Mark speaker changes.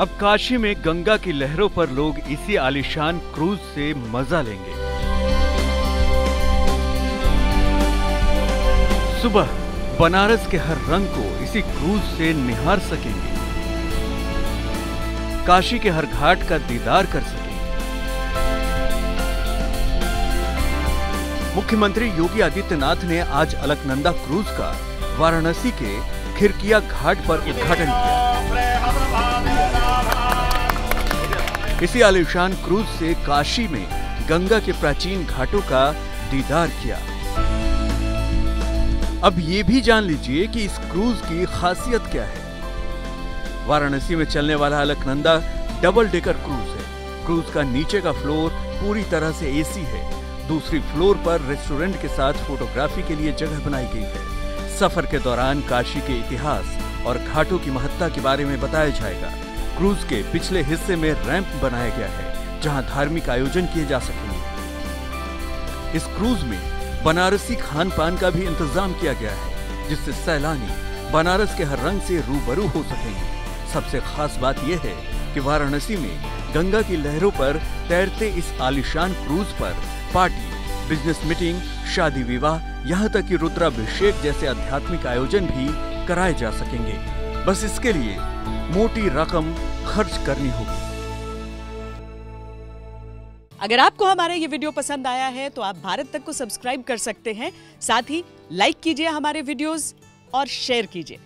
Speaker 1: अब काशी में गंगा की लहरों पर लोग इसी आलिशान क्रूज से मज़ा लेंगे। सुबह, बनारस के हर रंग को इसी क्रूज से निहार सकेंगे। काशी के हर घाट का दीदार कर सकेंगे। मुख्यमंत्री योगी आदित्यनाथ ने आज अलकनंदा क्रूज का वाराणसी के खिरकिया घाट पर उद्घाटन किया। इसी आलिशान क्रूज से काशी में गंगा के प्राचीन घाटों का दीदार किया। अब ये भी जान लीजिए कि इस क्रूज की खासियत क्या है। वाराणसी में चलने वाला अलकनंदा डबल डेकर क्रूज है। क्रूज का नीचे का फ्लोर पूरी तरह से एसी है। दूसरी फ्लोर पर रेस्टोरेंट के साथ फोटोग्राफी के लिए जगह बनाई गई है। सफ़र के दौरान काशी के इतिहास और घाटों की महत्ता के बारे में बताया जाएगा। क्रूज के पिछले हिस्से में रैंप बनाया गया है, जहाँ धार्मिक आयोजन किए जा सकेंगे इस क्रूज में बनारसी खान पान का भी इंतज़ाम किया गया है, जिससे सैलानी बनारस के हर रंग से रूबरू हो सकेंगे। सबसे खास बात यह है कि वाराणसी में गंगा की लहरों पर तैरते इस आलिशान क्रूज पर पार्टी, बिज़नेस मीटिंग, शादी विवाह, यहाँ तक कि रुद्राभिषेक जैसे आध्यात्मिक आयोजन भी कराए जा सकेंगे। बस इसके लिए मोटी रकम खर्च करनी होगी।
Speaker 2: अगर आपको हमारा ये वीडियो पसंद आया है तो आप भारत तक को सब्सक्राइब कर सकते हैं। साथ ही लाइक कीजिए हमारे वीडियोस और शेयर कीजिए।